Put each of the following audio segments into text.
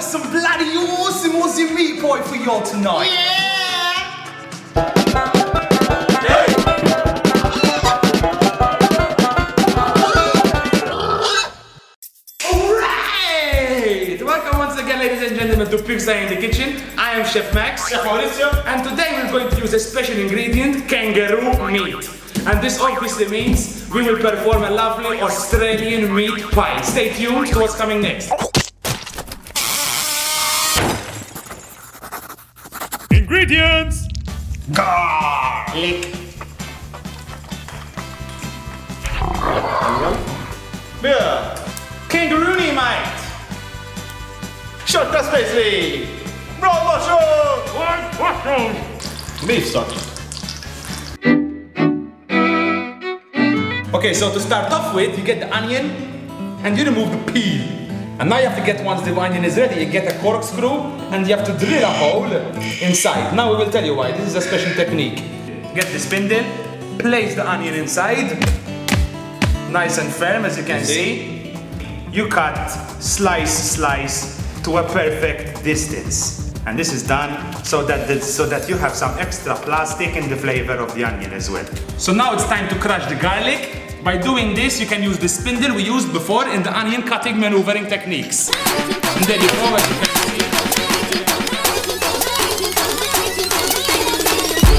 got some bloody awesome, awesome meat pie for y'all tonight. Yeah! Alright! Welcome once again, ladies and gentlemen, to Pigsty in the Kitchen. I am Chef Max. Chef Maurizio. And today we're going to use a special ingredient, kangaroo meat. And this obviously means we will perform a lovely Australian meat pie. Stay tuned to what's coming next. Ingredients! Garlic. Beer. Kangaroony, mate. Shot grass paisley. Brown mushroom. White mushroom. Beef stock. Okay, so to start off with, you get the onion and you remove the peel. And now you have to get, once the onion is ready, you get a corkscrew and you have to drill a hole inside. Now we will tell you why. This is a special technique. Get the spindle, place the onion inside, nice and firm as you can see. You cut, slice, slice to a perfect distance. And this is done so that, the, so that you have some extra plastic in the flavor of the onion as well. So now it's time to crush the garlic. By doing this, you can use the spindle we used before in the onion cutting maneuvering techniques. And you. And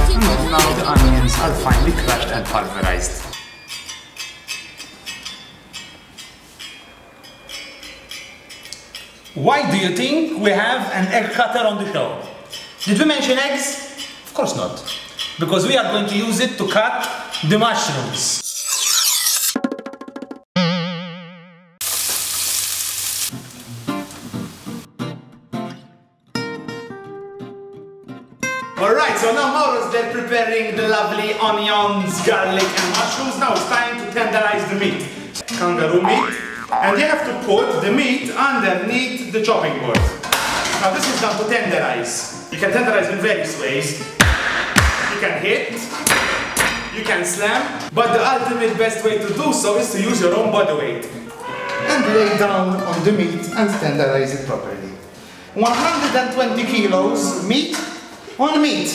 hmm, now the onions are finely crushed and pulverized. Why do you think we have an egg cutter on the show? Did we mention eggs? Of course not. Because we are going to use it to cut the mushrooms. Alright, so now Mauro's there preparing the lovely onions, garlic and mushrooms. Now it's time to tenderize the meat. Kangaroo meat. And you have to put the meat underneath the chopping board. Now this is done to tenderize. You can tenderize in various ways. You can hit, you can slam, but the ultimate best way to do so is to use your own body weight. And lay down on the meat and tenderize it properly. 120 kilos meat on meat.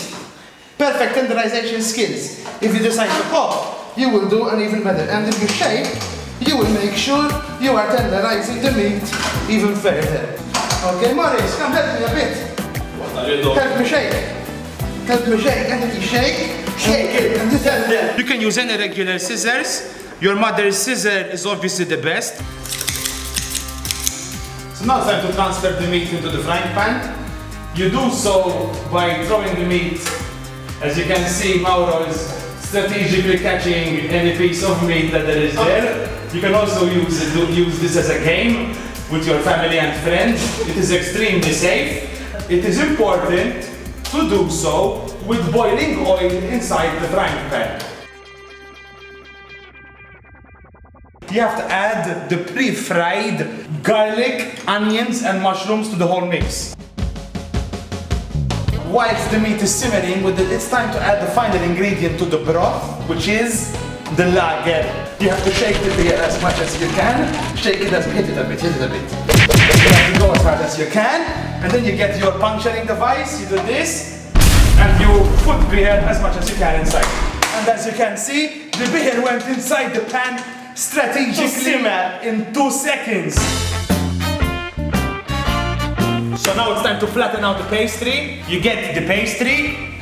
Perfect tenderization skills. If you decide to pop, you will do an even better. And if you shake, you will make sure you are tenderizing the meat even further. Okay, Maurice, come help me a bit. What are you doing? Help me shake. Help me shake. And if you shake, shake it and tender. You can use any regular scissors. Your mother's scissor is obviously the best. So now it's time to transfer the meat into the frying pan. You do so by throwing the meat. As you can see, Mauro is strategically catching any piece of meat that there is there. You can also use, it, use this as a game with your family and friends. It is extremely safe. It is important to do so with boiling oil inside the frying pan. You have to add the pre-fried garlic, onions and mushrooms to the whole mix. Whilst the meat is simmering, with it, it's time to add the final ingredient to the broth, which is the lager. You have to shake the beer as much as you can. Shake it as hit it a bit, hit it a bit. You have to go as hard as you can, and then you get your puncturing device, you do this, and you put beer as much as you can inside. And as you can see, the beer went inside the pan strategically simmer. in two seconds. So now it's time to flatten out the pastry. You get the pastry,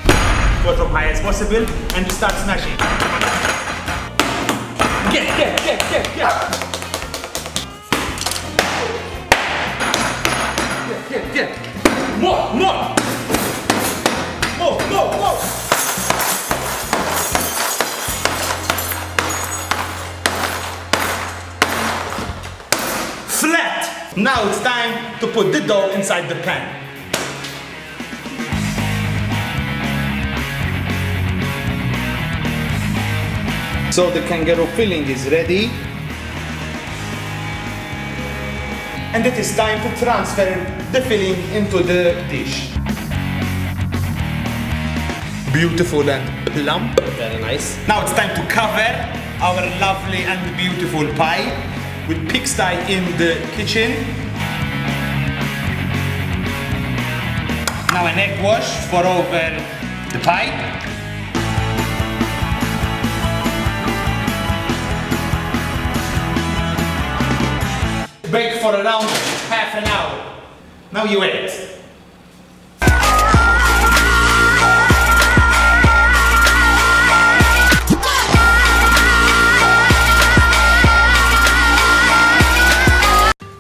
go from high as possible, and you start smashing. Get, get, get, get, get. Get, get, get. More, more. More, more, more. Flat. Now it's time to put the dough inside the pan. So the kangaroo filling is ready. And it is time to transfer the filling into the dish. Beautiful and plump. Very nice. Now it's time to cover our lovely and beautiful pie with pigsty in the kitchen. Now an egg wash for over the pie. Bake for around half an hour. Now you wait.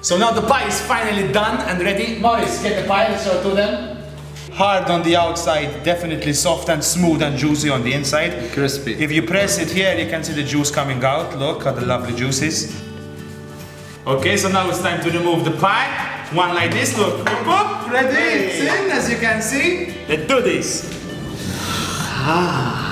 So now the pie is finally done and ready. Morris, get the pie, let's show it to them. Hard on the outside, definitely soft and smooth and juicy on the inside. Crispy. If you press it here, you can see the juice coming out. Look at the lovely juices. Okay, so now it's time to remove the pie. One like this, look. Ready, it's in, as you can see. Let's do this. Alright,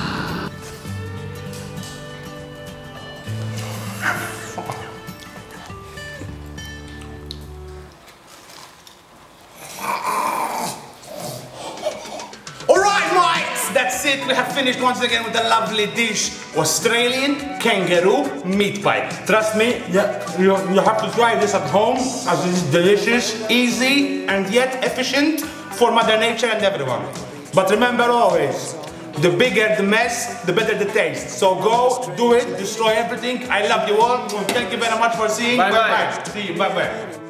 it. We have finished once again with a lovely dish Australian kangaroo meat pie. Trust me, yeah, you, you have to try this at home as it is delicious, easy, and yet efficient for Mother Nature and everyone. But remember always, the bigger the mess, the better the taste. So go, do it, destroy everything. I love you all. Thank you very much for seeing. Bye-bye. See you. Bye bye.